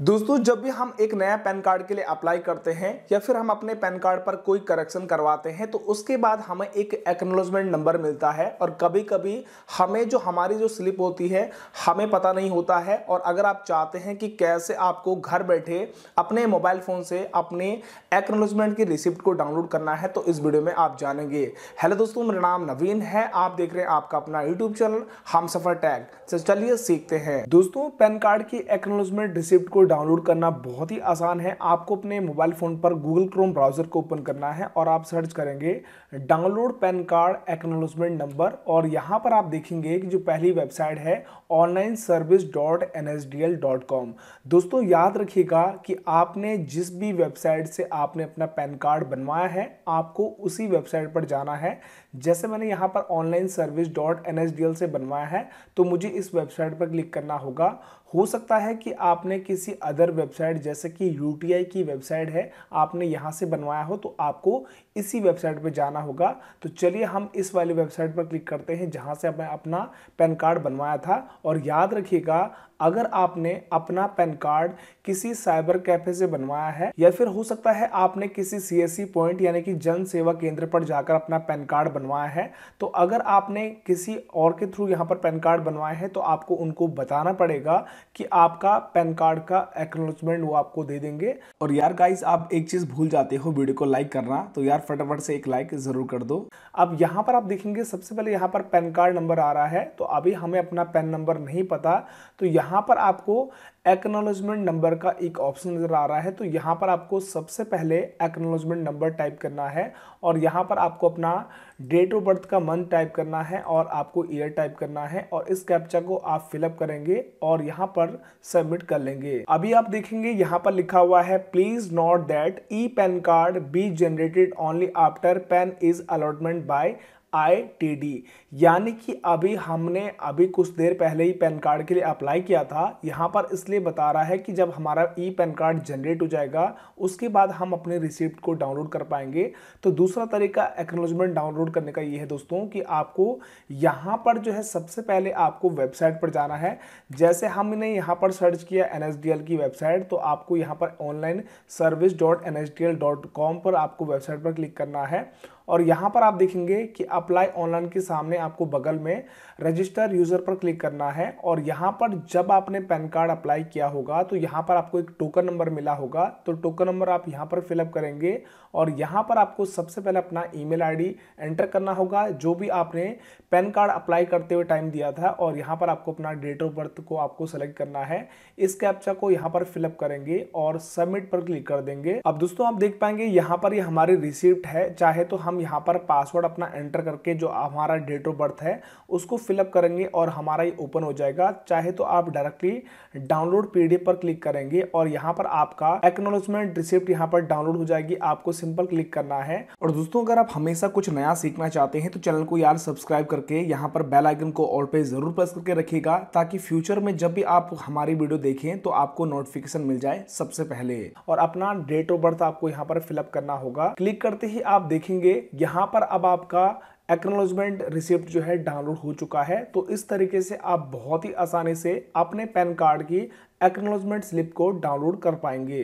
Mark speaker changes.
Speaker 1: दोस्तों, जब भी हम एक नया पैन कार्ड के लिए अप्लाई करते हैं या फिर हम अपने पैन कार्ड पर कोई करेक्शन करवाते हैं तो उसके बाद हमें एक एक्नोलॉजमेंट नंबर मिलता है और कभी कभी हमें जो हमारी जो स्लिप होती है, हमें पता नहीं होता है और अगर आप चाहते हैं कि कैसे आपको घर बैठे अपने मोबाइल फ़ोन से अपने एक्नोलॉजमेंट की रिसिप्ट को डाउनलोड करना है तो इस वीडियो में आप जानेंगे। हेलो दोस्तों, मेरा नाम नवीन है, आप देख रहे हैं आपका अपना यूट्यूब चैनल हम सफ़र टैग तो चलिए सीखते हैं। दोस्तों, पैन कार्ड की एक्नोलॉजमेंट रिसिप्ट को डाउनलोड करना बहुत ही आसान है। आपको अपने मोबाइल फ़ोन पर गूगल क्रोम ब्राउज़र को ओपन करना है और आप सर्च करेंगे download PAN card acknowledgement number और यहाँ पर आप देखेंगे कि जो पहली वेबसाइट है online service dot N S D L dot com दोस्तों, याद रखिएगा कि आपने जिस भी वेबसाइट से आपने अपना पैन कार्ड बनवाया है, आपको उसी वेबसाइट पर जाना है। जैसे मैंने यहाँ पर online service dot N S D L से बनवाया है तो मुझे इस वेबसाइट पर क्लिक करना होगा। हो सकता है कि आपने किसी अदर वेबसाइट जैसे कि यूटीआई की वेबसाइट है, आपने यहाँ से बनवाया हो तो आपको इसी वेबसाइट पर जाना होगा। तो चलिए हम इस वाली वेबसाइट पर क्लिक करते हैं, जहाँ से मैं अपना पैन कार्ड बनवाया था। और याद रखिएगा, अगर आपने अपना पैन कार्ड किसी साइबर कैफ़े से बनवाया है, या फिर हो सकता है आपने किसी सीएससी पॉइंट यानी कि जन सेवा केंद्र पर जाकर अपना पैन कार्ड बनवाया है तो अगर आपने किसी और के थ्रू यहाँ पर पैन कार्ड बनवाया है तो आपको उनको बताना पड़ेगा कि आपका पैन कार्ड का एक्नोलॉजमेंट वो आपको दे देंगे। और यार गाइस आप एक चीज़ भूल जाते हो वीडियो को लाइक करना तो यार, फटाफट से एक लाइक ज़रूर कर दो। अब यहाँ पर आप देखेंगे, सबसे पहले यहाँ पर पैन कार्ड नंबर आ रहा है तो अभी हमें अपना पैन नंबर नहीं पता तो यहाँ पर आपको एक्नोलॉजमेंट नंबर का एक ऑप्शन नज़र आ रहा है तो यहाँ पर आपको सबसे पहले एक्नोलॉजमेंट नंबर टाइप करना है और यहाँ पर आपको अपना डेट ऑफ़ बर्थ का मंथ टाइप करना है और आपको ईयर टाइप करना है और इस कैप्चा को आप फिलअप करेंगे और यहाँ पर सबमिट कर लेंगे। अभी आप देखेंगे यहाँ पर लिखा हुआ है please note that E PAN card be generated only after PAN is allotment by I T D यानी कि अभी हमने अभी कुछ देर पहले ही पैन कार्ड के लिए अप्लाई किया था। यहाँ पर इसलिए बता रहा है कि जब हमारा ई पैन कार्ड जनरेट हो जाएगा, उसके बाद हम अपने रिसिप्ट को डाउनलोड कर पाएँगे। तो दूसरा तरीका एक्नोलॉजमेंट डाउनलोड करने का ये है दोस्तों कि आपको यहाँ पर जो है सबसे पहले आपको वेबसाइट पर जाना है। जैसे हमने यहाँ पर सर्च किया एन की वेबसाइट तो आपको यहाँ पर ऑनलाइन सर्विस पर आपको वेबसाइट पर क्लिक करना है। और यहाँ पर आप देखेंगे कि अप्लाई ऑनलाइन के सामने आपको बगल में रजिस्टर यूज़र पर क्लिक करना है और यहाँ पर जब आपने पैन कार्ड अप्लाई किया होगा तो यहाँ पर आपको एक टोकन नंबर मिला होगा। तो टोकन नंबर आप यहाँ पर फिलअप करेंगे और यहाँ पर आपको सबसे पहले अपना ईमेल आईडी एंटर करना होगा, जो भी आपने पैन कार्ड अप्लाई करते हुए टाइम दिया था और यहाँ पर आपको अपना डेट ऑफ़ बर्थ को आपको सेलेक्ट करना है। इस कैप्चा को यहाँ पर फिलअप करेंगे और सबमिट पर क्लिक कर देंगे। अब दोस्तों, आप देख पाएँगे यहाँ पर ये यह हमारी रिसिप्ट है, चाहे तो हम यहाँ पर पासवर्ड अपना एंटर करके जो हमारा डेट ऑफ़ बर्थ है, उसको फिलअप करेंगे और हमारा ये ओपन हो जाएगा। चाहे तो आप डायरेक्टली डाउनलोड पीडीएफ पर क्लिक करेंगे और यहाँ पर आपका एक्नोलॉजमेंट रिसिप्ट यहाँ पर डाउनलोड हो जाएगी। आपको सिंपल क्लिक करना है। और दोस्तों, अगर आप हमेशा कुछ नया सीखना चाहते हैं तो चैनल को यार सब्सक्राइब करके यहाँ पर बेल आइकन को ऑल पे ज़रूर प्रेस करके रखिएगा, ताकि फ्यूचर में जब भी आप हमारी वीडियो देखें तो आपको नोटिफिकेशन मिल जाए सबसे पहले। और अपना डेट ऑफ़ बर्थ आपको यहाँ पर फिलअप करना होगा। क्लिक करते ही आप देखेंगे, यहाँ पर अब आपका एक्नोलॉजमेंट रिसिप्ट जो है डाउनलोड हो चुका है। तो इस तरीके से आप बहुत ही आसानी से अपने पैन कार्ड की एक्नोलॉजमेंट स्लिप को डाउनलोड कर पाएँगे।